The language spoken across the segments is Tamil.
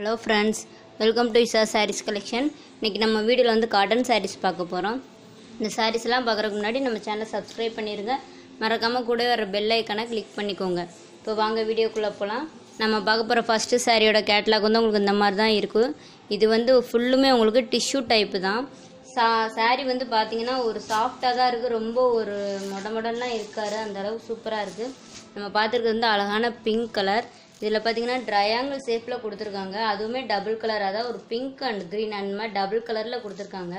Hello friends welcome to Isha saris collection இன்றைக்கி நம்ம வீடியோவில் வந்து காட்டன் சாரீஸ் பார்க்க போகிறோம் இந்த சாரீஸ்லாம் பார்க்குறதுக்கு முன்னாடி நம்ம சேனலை சப்ஸ்கிரைப் பண்ணிடுங்க மறக்காமல் கூட வர பெல் ஐக்கனை கிளிக் பண்ணிக்கோங்க. இப்போ வாங்க வீடியோக்குள்ளே போகலாம் நம்ம பார்க்க போகிற ஃபஸ்ட்டு சாரியோட கேட்லாக் வந்து உங்களுக்கு இந்த மாதிரி தான் இருக்கும் இது வந்து ஃபுல்லுமே உங்களுக்கு டிஷ்யூ டைப்பு தான். சா சாரீ வந்து பார்த்தீங்கன்னா ஒரு சாஃப்டாக தான் இருக்குது ரொம்ப ஒரு மொட மொடன்லாம் இருக்காரு அந்த அளவு சூப்பராக இருக்குது நம்ம பார்த்துருக்கிறது வந்து அழகான பிங்க் கலர் இதில் பார்த்தீங்கன்னா ட்ரையாங்கிள் ஷேப்பில் கொடுத்துருக்காங்க. அதுவுமே டபுள் கலர் அதாவது ஒரு பிங்க் அண்ட் க்ரீன் அந்த மாதிரி டபுள் கலரில் கொடுத்துருக்காங்க.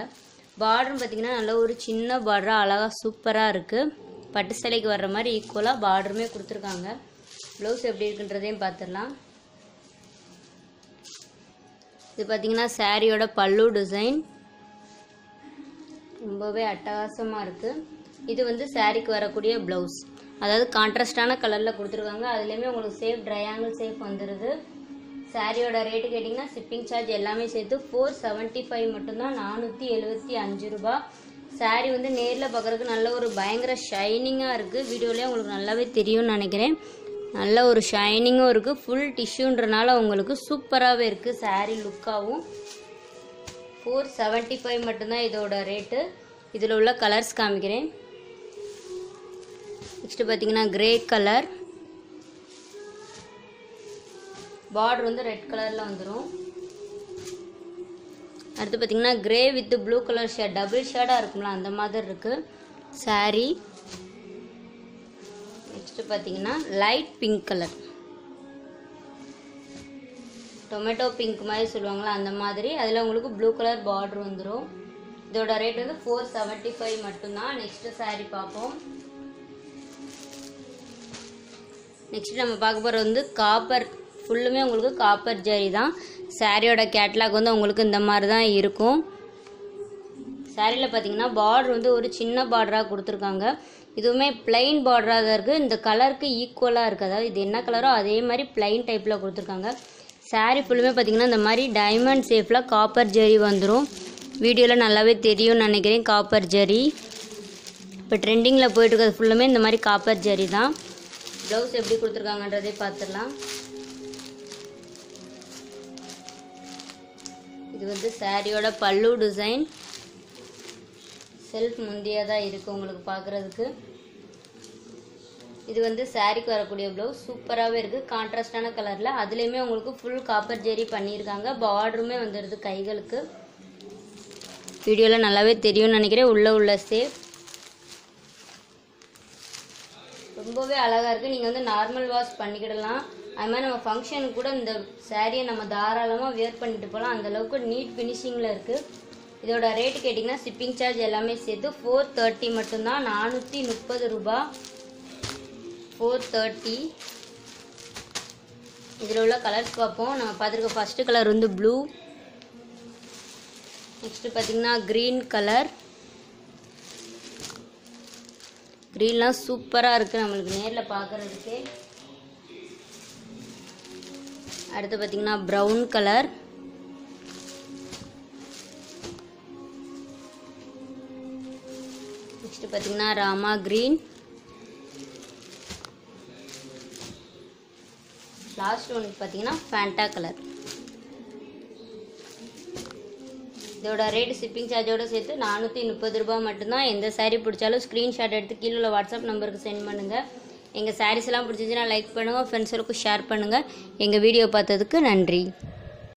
பார்டரும் பார்த்தீங்கன்னா நல்ல ஒரு சின்ன பார்டராக அழகாக சூப்பராக இருக்குது பட்டு சிலைக்கு வர்ற மாதிரி ஈக்குவலாக பார்டருமே கொடுத்துருக்காங்க. ப்ளவுஸ் எப்படி இருக்குன்றதையும் பார்த்துடலாம் இது பார்த்தீங்கன்னா சாரியோட பல்லு டிசைன் ரொம்பவே அட்டகாசமாக இருக்குது இது வந்து சாரிக்கு வரக்கூடிய ப்ளவுஸ் அதாவது கான்ட்ராஸ்டான கலரில் கொடுத்துருக்காங்க. அதுலேயுமே உங்களுக்கு சேஃப் ட்ரையாங்கிள் சேஃப் வந்துடுது சாரியோட ரேட்டு கேட்டிங்கன்னா ஷிப்பிங் சார்ஜ் எல்லாமே சேர்த்து ஃபோர் செவன்ட்டி ஃபைவ் மட்டும்தான் நானூற்றி எழுபத்தி அஞ்சு ரூபா. சாரீ வந்து நேரில் பார்க்குறதுக்கு நல்ல ஒரு பயங்கர ஷைனிங்காக இருக்குது வீடியோலேயே உங்களுக்கு நல்லாவே தெரியும்னு நினைக்கிறேன். நல்ல ஒரு ஷைனிங்கும் இருக்குது ஃபுல் டிஷ்யூன்றனால உங்களுக்கு சூப்பராகவே இருக்குது சாரீ லுக்காகவும் ஃபோர் செவன்ட்டி ஃபைவ் மட்டும்தான் இதோட ரேட்டு இதில் உள்ள கலர்ஸ் காமிக்கிறேன். நெக்ஸ்ட்டு பார்த்தீங்கன்னா கிரே கலர் பார்டர் வந்து ரெட் கலரில் வந்துடும் அடுத்து பார்த்தீங்கன்னா grey with blue colour shade double ஷேடாக இருக்கும்ல அந்த மாதிரி இருக்குது சாரீ நெக்ஸ்ட்டு பார்த்தீங்கன்னா light pink colour tomato pink மாதிரி சொல்லுவாங்களா அந்த மாதிரி. அதில் உங்களுக்கு ப்ளூ கலர் பார்டர் வந்துடும் இதோட ரேட் வந்து ஃபோர் செவன்ட்டி ஃபைவ் மட்டும்தான். நெக்ஸ்ட்டு சாரீ பார்ப்போம். நெக்ஸ்ட் நம்ம பார்க்க போகிறது வந்து காப்பர் ஃபுல்லுமே உங்களுக்கு காப்பர் ஜரி தான். சாரியோட கேட்லாக் வந்து உங்களுக்கு இந்த மாதிரி தான் இருக்கும். சாரியில் பார்த்தீங்கன்னா பார்டர் வந்து ஒரு சின்ன பார்டராக கொடுத்துருக்காங்க. இதுவுமே பிளைன் பார்டராக தான் இருக்குது இந்த கலருக்கு ஈக்குவலாக இருக்குது அதாவது இது என்ன கலரோ அதே மாதிரி பிளைன் டைப்பில் கொடுத்துருக்காங்க. சாரீ ஃபுல்லுமே பார்த்தீங்கன்னா இந்த மாதிரி டைமண்ட் ஷேப்பில் காப்பர் ஜரி வந்துடும் வீடியோவில் நல்லாவே தெரியும்னு நினைக்கிறேன் காப்பர் ஜரி இப்போ ட்ரெண்டிங்கில் போயிட்டுருக்கிறது ஃபுல்லுமே இந்த மாதிரி காப்பர் ஜரி தான். ப்ளவுஸ் எப்படி கொடுத்துருக்காங்கன்றதே பார்த்துடலாம். இது வந்து சாரியோட பல்லு டிசைன் செல்ஃப் முந்தியாக தான் இருக்குது உங்களுக்கு பார்க்குறதுக்கு. இது வந்து சாரிக்கு வரக்கூடிய ப்ளவுஸ் சூப்பராகவே இருக்குது கான்ட்ராஸ்டான கலரில் அதுலேயுமே உங்களுக்கு ஃபுல் காப்பர் ஜெரி பண்ணியிருக்காங்க. பார்டருமே வந்துடுது கைகளுக்கு. வீடியோவில் நல்லாவே தெரியும்னு நினைக்கிறேன். உள்ளே உள்ள சேஃப் ரொம்பவே அழகாக இருக்குது நீங்கள் வந்து நார்மல் வாஷ் பண்ணிக்கிடலாம். அது மாதிரி நம்ம ஃபங்க்ஷனுக்கு கூட இந்த சாரியை நம்ம தாராளமாக வேர் பண்ணிட்டு போகலாம் அந்தளவுக்கு நீட் ஃபினிஷிங்கில் இருக்குது இதோட ரேட்டு கேட்டிங்கன்னா ஷிப்பிங் சார்ஜ் எல்லாமே சேர்த்து ஃபோர் தேர்ட்டி மட்டும்தான் நானூற்றி முப்பது ரூபா. ஃபோர் தேர்ட்டி இதில் உள்ள கலர்ஸ் பார்ப்போம். நம்ம பார்த்துருக்க ஃபஸ்ட்டு கலர் வந்து ப்ளூ நெக்ஸ்ட்டு பார்த்தீங்கன்னா க்ரீன் கலர் க்ரீன்லாம் சூப்பராக இருக்குது நம்மளுக்கு நேரில் பார்க்குறதுக்கே அடுத்து பார்த்தீங்கன்னா ப்ரௌன் கலர் நெக்ஸ்ட் பார்த்தீங்கன்னா ராமா க்ரீன் லாஸ்ட் ஒன் பார்த்தீங்கன்னா ஃபேண்டா கலர் இதோட ரேட் ஷிப்பிங் சார்ஜோடு சேர்த்து நானூற்றி முப்பது ரூபாய் மட்டும்தான். எந்த சாரீ பிடிச்சாலும் ஸ்க்ரீன்ஷாட் எடுத்து கீழே உள்ள வாட்ஸ்அப் நம்பருக்கு சென்ட் பண்ணுங்கள் எங்கள் சாரீஸ்லாம் பிடிச்சிச்சின்னா லைக் பண்ணுங்கள் ஃப்ரெண்ட்ஸுக்கும் ஷேர் பண்ணுங்கள் எங்கள் வீடியோ பார்த்ததுக்கு நன்றி.